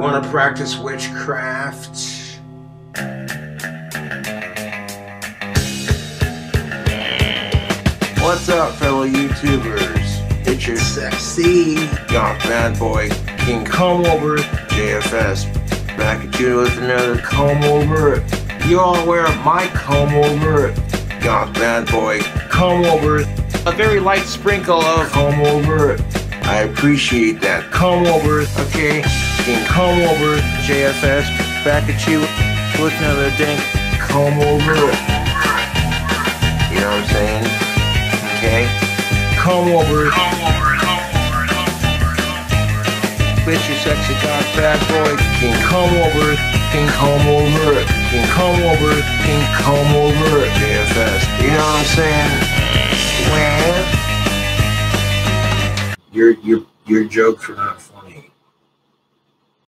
You want to practice witchcraft? What's up, fellow YouTubers? It's your sexy young bad boy, King Comb Over JFS. Back at you with another Comb Over. You all aware of my Comb Over? Young bad boy, Comb Over. A very light sprinkle of Comb Over. I appreciate that. Comb Over, okay? King Comb Over JFS. Back at you with another dang Comb Over. You know what I'm saying? okay? Come over. Come over. Bitch, you sexy cock bad boy. King comb over. King comb over. King comb over. King comb over. JFS. You know what I'm saying? your your your jokes are not funny.